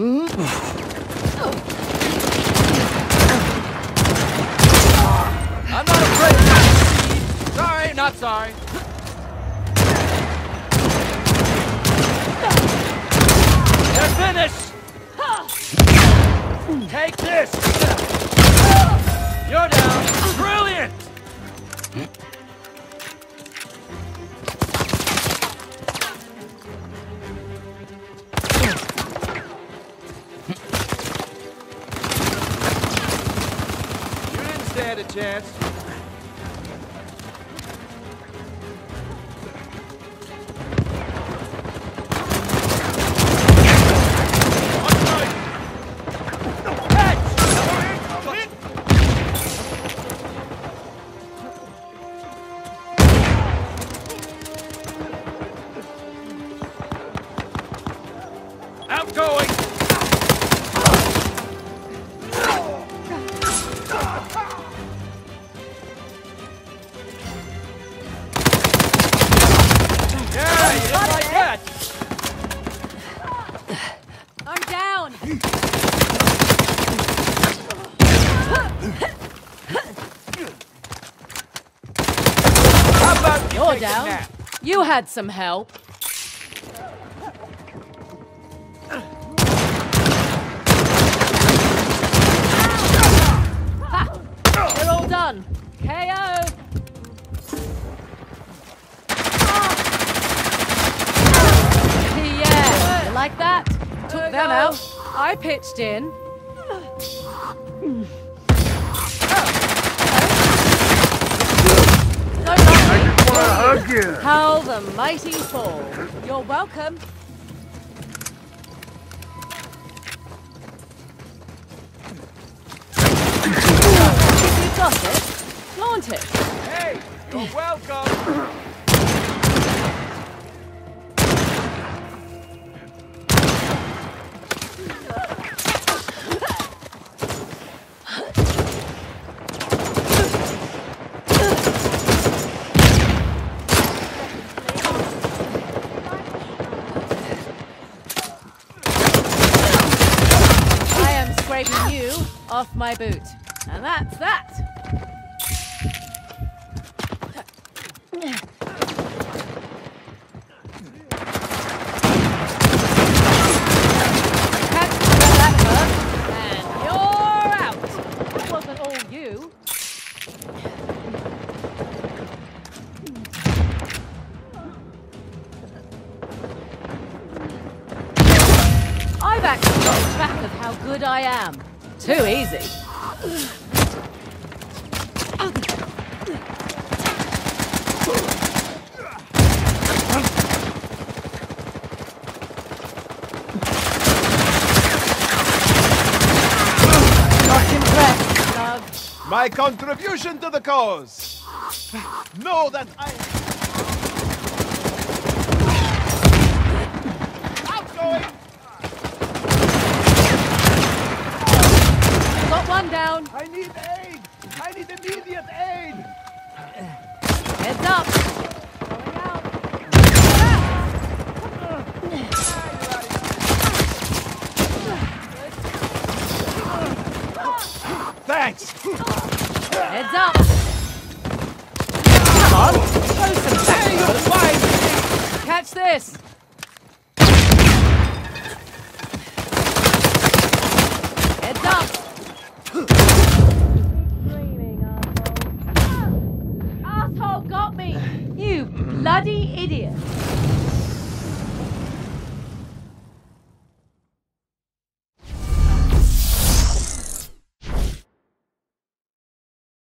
I'm not afraid. Of that. Sorry, not sorry. They're finished. Take this. You're down. Brilliant. You didn't stand a chance. Outgoing! You're down. You had some help. Ha! They're all done. KO. Yeah, you like that? Took them out. I pitched in. No, no. How the mighty fall. You're welcome. If you got it, flaunt it. Hey, you're welcome! You off my boot. And that's that. How good I am. Too easy. Not impressed, Doug. My contribution to the cause. Know that I. Heads up. Thanks! Heads up. Come on. Some back. Catch this. Heads up. Screaming, asshole. Asshole got me. You bloody idiot.